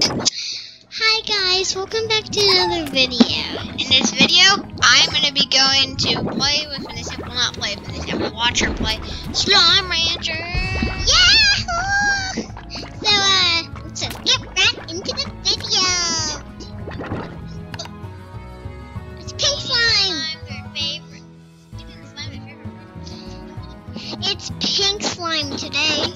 Hi guys, welcome back to another video. In this video, I'm going to be going to play with an example, not play, but an example, watch her play Slime Rancher. Yahoo! So, uh, let's just get right into the video. It's pink slime. It's pink slime today.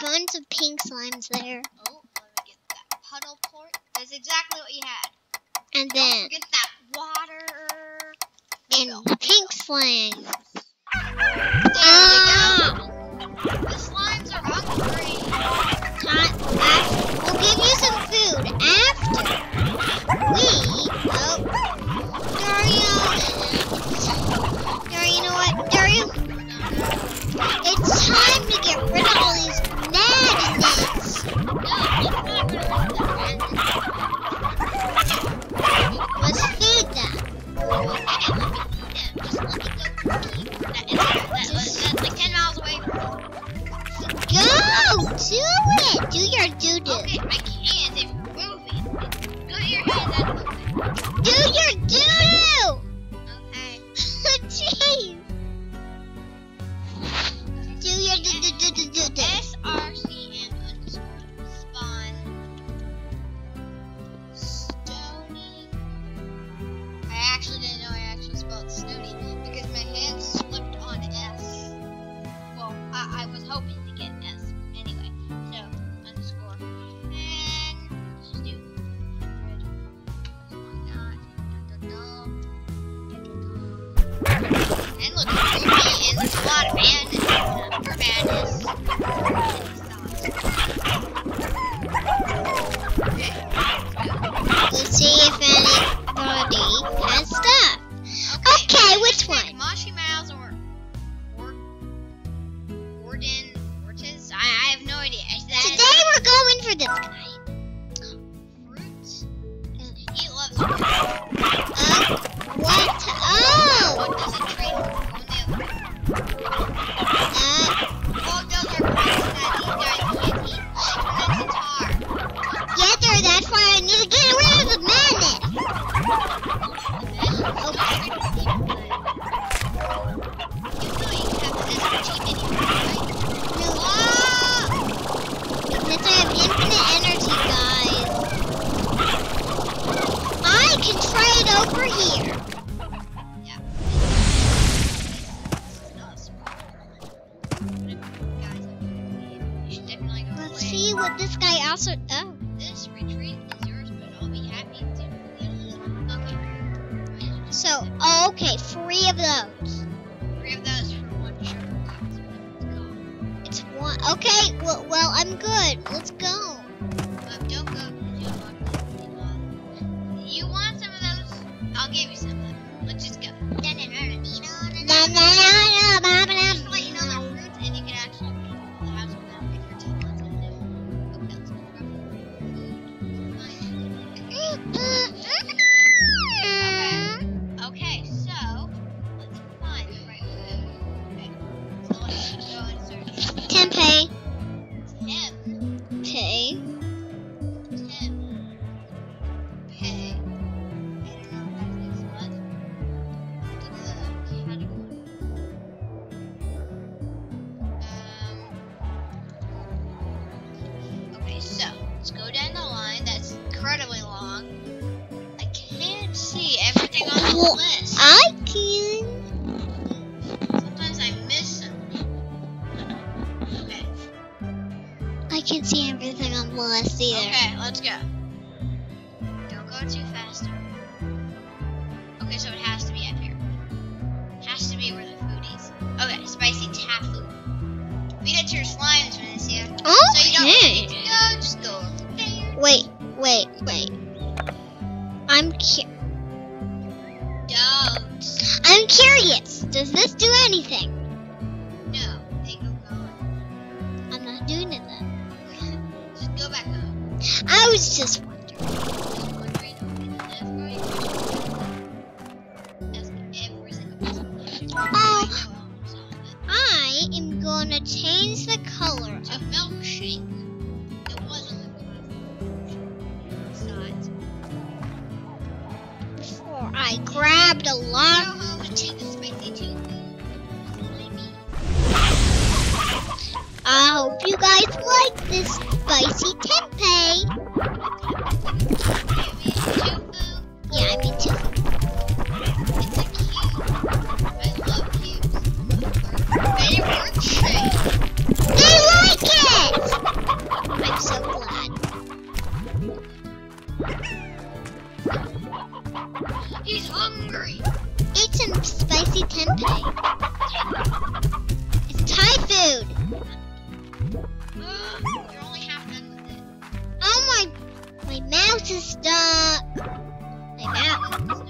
tons of pink slimes there. Oh, let me get that puddle plort. That's exactly what you had. And Don't then get that water. And oh, pink slime. There. The slimes are hungry. Not after. We'll give you some food after we. Oh. And look, me in the squad of. For madness. Let's see if okay, three of those. Three of those for one box. It's one. Okay, well, well, I'm good. Let's go. But don't go. You want some of those? I'll give you some of them. Let's just go. Na, na, na, na, ba, ba, da. Incredibly long. I can't see everything on the Well, list. I can. Sometimes I miss something. Okay. I can see everything on the list either. Okay, let's go. Don't go too fast. Okay, so it has to be up here. It Has to be where the food is. Okay, spicy tofu. We got your slimes, Vinicia. So you don't need to Okay. go, just go there. Wait, wait, wait. I'm cu- Don't. I'm curious. Does this do anything? No, they go gone. I'm not doing it then. Just go back home. I was just wondering. Just wondering, okay, that's where you go. Ask every single person. Oh. I know almost all of it. I am gonna change the color of milkshake. I grabbed a lot. tofu. I hope you guys like this spicy tempeh. My mouse is stuck. My mouse. Is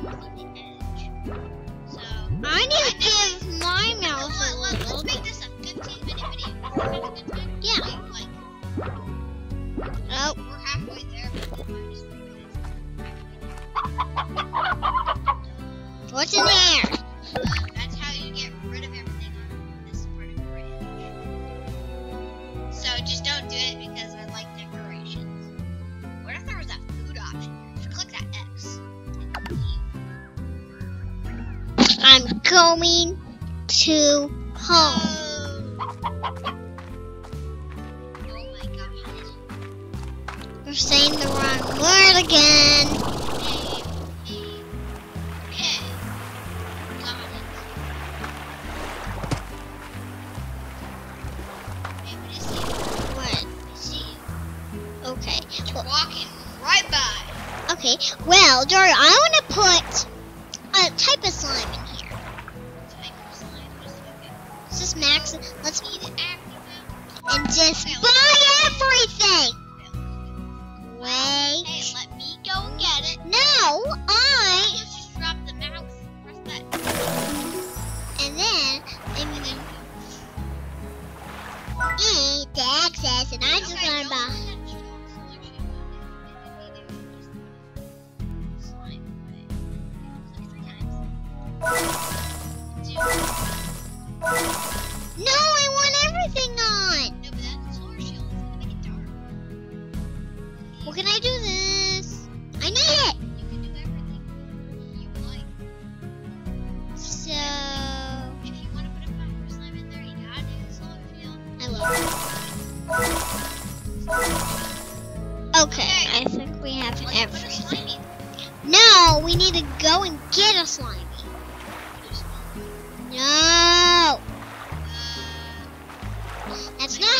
stuck on the edge. So. I need to give my mouse a little. Let's make this a 15 minute video. Is that a good time? Yeah. Like, Oh, we're halfway there, but we're minus three minutes. what's in there? Uh, that's how you get rid of everything on this part of the bridge. So just don't do it because I going to home. Oh. You're saying the wrong word again. Okay. Walking right by. okay. Well, Dory, I want to put a type of slime No, I. Just drop the mouse. Press that. And then I'm gonna E to access, and I'm just gonna buy. Can I do this? I need it! It's not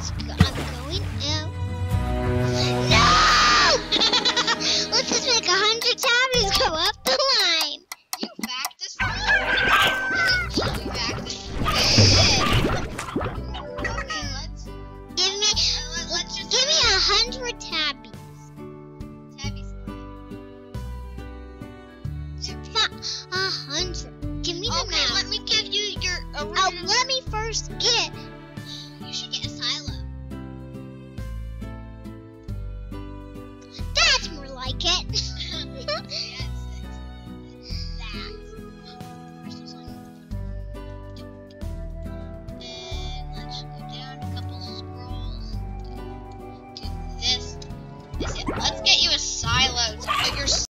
No! Let's just make a hundred go up the line. You Give me. A hundred tabbies. A hundred. Give me okay, the Okay, let me give you your. Oh, let me first get.